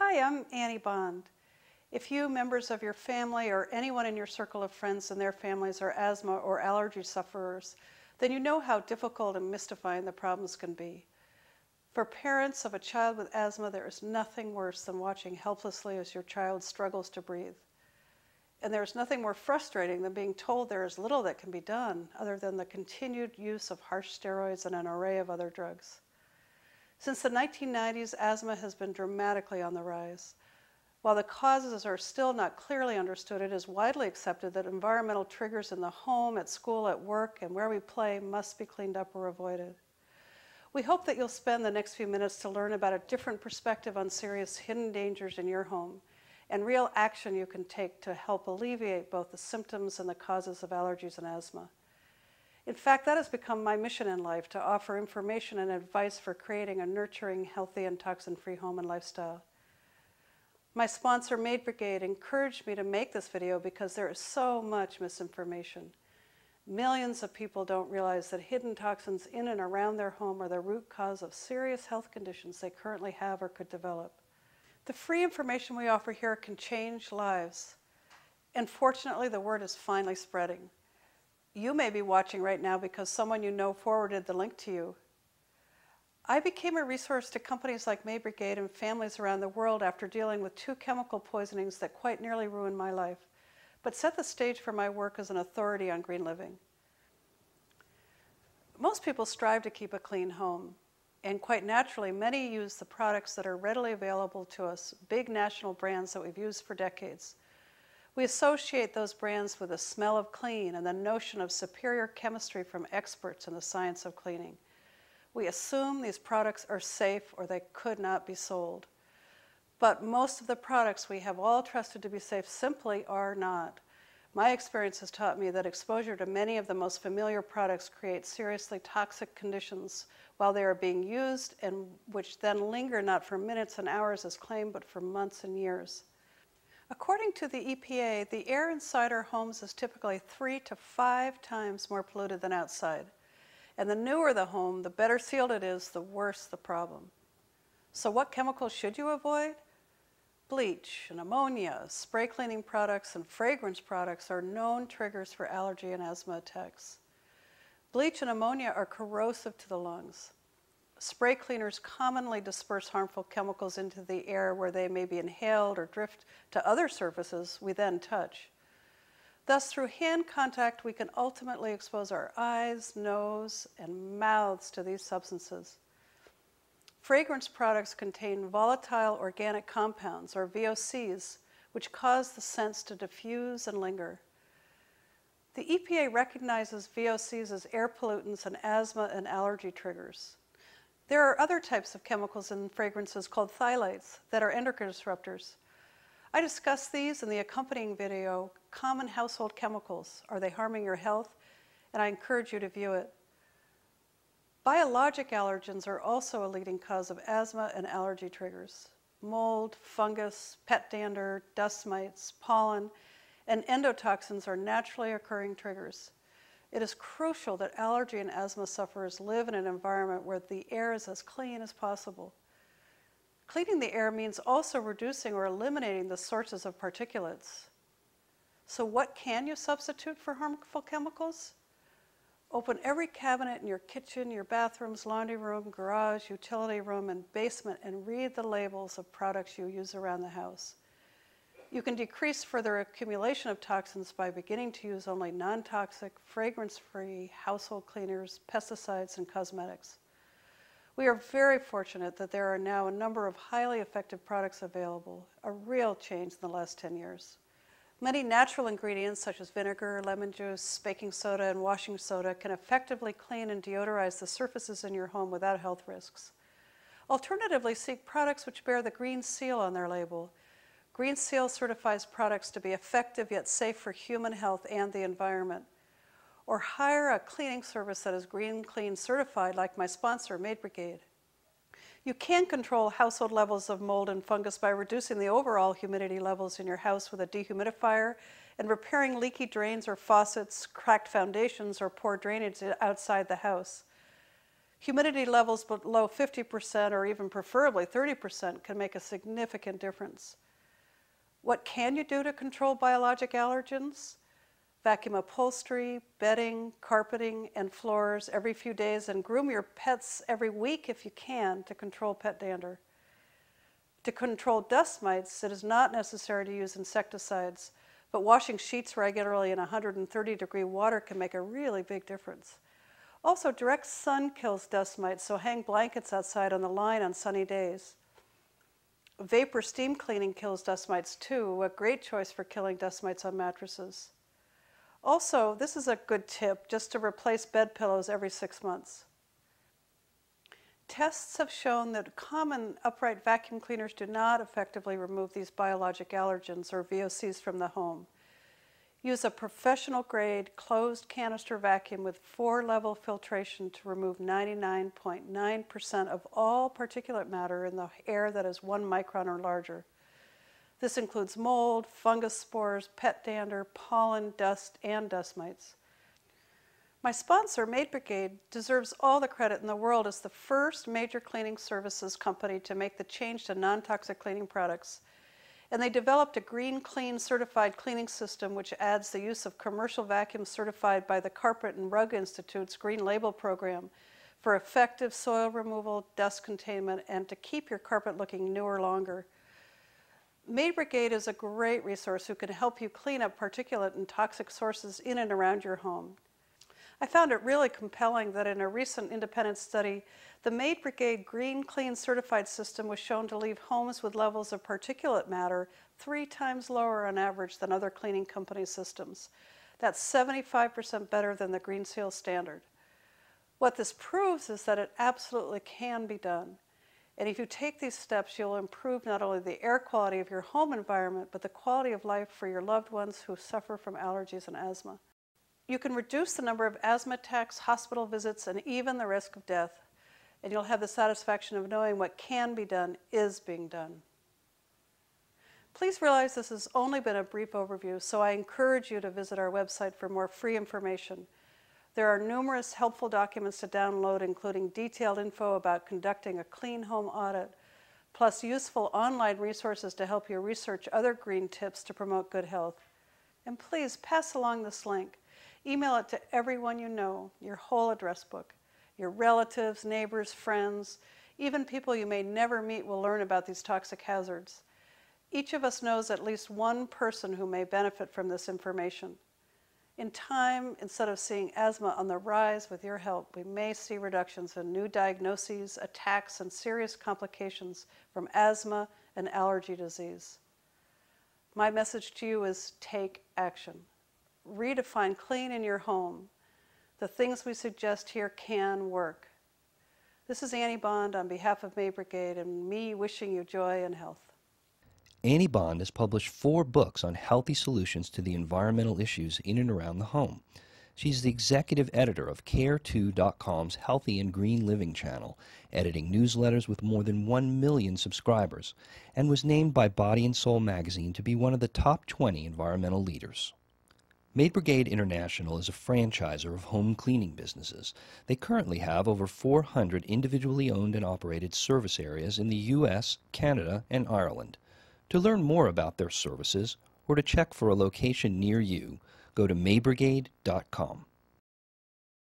Hi, I'm Annie Bond. If you, members of your family, or anyone in your circle of friends and their families are asthma or allergy sufferers, then you know how difficult and mystifying the problems can be. For parents of a child with asthma, there is nothing worse than watching helplessly as your child struggles to breathe. And there is nothing more frustrating than being told there is little that can be done other than the continued use of harsh steroids and an array of other drugs. Since the 1990s, asthma has been dramatically on the rise. While the causes are still not clearly understood, it is widely accepted that environmental triggers in the home, at school, at work, and where we play must be cleaned up or avoided. We hope that you'll spend the next few minutes to learn about a different perspective on serious hidden dangers in your home and real action you can take to help alleviate both the symptoms and the causes of allergies and asthma. In fact, that has become my mission in life to offer information and advice for creating a nurturing, healthy, and toxin free home and lifestyle. My sponsor, Maid Brigade, encouraged me to make this video because there is so much misinformation. Millions of people don't realize that hidden toxins in and around their home are the root cause of serious health conditions they currently have or could develop. The free information we offer here can change lives. And fortunately, the word is finally spreading. You may be watching right now because someone you know forwarded the link to you. I became a resource to companies like Maid Brigade and families around the world after dealing with two chemical poisonings that quite nearly ruined my life, but set the stage for my work as an authority on green living. Most people strive to keep a clean home. And quite naturally, many use the products that are readily available to us, big national brands that we've used for decades. We associate those brands with the smell of clean and the notion of superior chemistry from experts in the science of cleaning. We assume these products are safe or they could not be sold. But most of the products we have all trusted to be safe simply are not. My experience has taught me that exposure to many of the most familiar products creates seriously toxic conditions while they are being used and which then linger not for minutes and hours as claimed, but for months and years. According to the EPA, the air inside our homes is typically three to five times more polluted than outside. And the newer the home, the better sealed it is, the worse the problem. So, what chemicals should you avoid? Bleach and ammonia, spray cleaning products, and fragrance products are known triggers for allergy and asthma attacks. Bleach and ammonia are corrosive to the lungs. Spray cleaners commonly disperse harmful chemicals into the air where they may be inhaled or drift to other surfaces we then touch. Thus, through hand contact, we can ultimately expose our eyes, nose, and mouths to these substances. Fragrance products contain volatile organic compounds, or VOCs, which cause the scents to diffuse and linger. The EPA recognizes VOCs as air pollutants and asthma and allergy triggers. There are other types of chemicals in fragrances called phthalates that are endocrine disruptors. I discuss these in the accompanying video, Common Household Chemicals Are They Harming Your Health? and I encourage you to view it. Biologic allergens are also a leading cause of asthma and allergy triggers. Mold, fungus, pet dander, dust mites, pollen, and endotoxins are naturally occurring triggers. It is crucial that allergy and asthma sufferers live in an environment where the air is as clean as possible. Cleaning the air means also reducing or eliminating the sources of particulates. So, what can you substitute for harmful chemicals? Open every cabinet in your kitchen, your bathrooms, laundry room, garage, utility room, and basement and read the labels of products you use around the house. You can decrease further accumulation of toxins by beginning to use only non toxic, fragrance free household cleaners, pesticides, and cosmetics. We are very fortunate that there are now a number of highly effective products available, a real change in the last 10 years. Many natural ingredients such as vinegar, lemon juice, baking soda, and washing soda can effectively clean and deodorize the surfaces in your home without health risks. Alternatively, seek products which bear the green seal on their label Green Seal certifies products to be effective yet safe for human health and the environment. Or hire a cleaning service that is Green Clean certified, like my sponsor, Maid Brigade. You can control household levels of mold and fungus by reducing the overall humidity levels in your house with a dehumidifier and repairing leaky drains or faucets, cracked foundations, or poor drainage outside the house. Humidity levels below 50% or even preferably 30% can make a significant difference. What can you do to control biologic allergens? Vacuum upholstery, bedding, carpeting, and floors every few days, and groom your pets every week if you can to control pet dander. To control dust mites, it is not necessary to use insecticides, but washing sheets regularly in 130 degree water can make a really big difference. Also, direct sun kills dust mites, so hang blankets outside on the line on sunny days. Vapor steam cleaning kills dust mites too, a great choice for killing dust mites on mattresses. Also, this is a good tip just to replace bed pillows every six months. Tests have shown that common upright vacuum cleaners do not effectively remove these biologic allergens or VOCs from the home. Use a professional grade closed canister vacuum with four level filtration to remove 99.9% of all particulate matter in the air that is one micron or larger. This includes mold, fungus spores, pet dander, pollen, dust, and dust mites. My sponsor, Maid Brigade, deserves all the credit in the world as the first major cleaning services company to make the change to non toxic cleaning products and they developed a green clean certified cleaning system which adds the use of commercial vacuums certified by the Carpet and Rug Institute's Green Label program for effective soil removal, dust containment, and to keep your carpet looking newer longer. Maid Brigade is a great resource who can help you clean up particulate and toxic sources in and around your home. I found it really compelling that in a recent independent study, the Maid Brigade Green Clean certified system was shown to leave homes with levels of particulate matter three times lower on average than other cleaning company systems. That's 75% better than the Green Seal standard. What this proves is that it absolutely can be done. And if you take these steps, you'll improve not only the air quality of your home environment, but the quality of life for your loved ones who suffer from allergies and asthma. You can reduce the number of asthma attacks, hospital visits, and even the risk of death. And you'll have the satisfaction of knowing what can be done is being done. Please realize this has only been a brief overview, so I encourage you to visit our website for more free information. There are numerous helpful documents to download, including detailed info about conducting a clean home audit, plus useful online resources to help you research other green tips to promote good health. And please pass along this link. Email it to everyone you know, your whole address book. Your relatives, neighbors, friends, even people you may never meet will learn about these toxic hazards. Each of us knows at least one person who may benefit from this information. In time, instead of seeing asthma on the rise with your help, we may see reductions in new diagnoses, attacks, and serious complications from asthma and allergy disease. My message to you is take action redefine clean in your home, the things we suggest here can work. This is Annie Bond on behalf of Maid Brigade and me wishing you joy and health. Annie Bond has published four books on healthy solutions to the environmental issues in and around the home. She's the executive editor of Care2.com's Healthy and Green Living channel, editing newsletters with more than 1 million subscribers, and was named by Body and Soul magazine to be one of the top 20 environmental leaders. Maid Brigade International is a franchiser of home cleaning businesses. They currently have over 400 individually owned and operated service areas in the U.S., Canada, and Ireland. To learn more about their services or to check for a location near you, go to maidbrigade.com.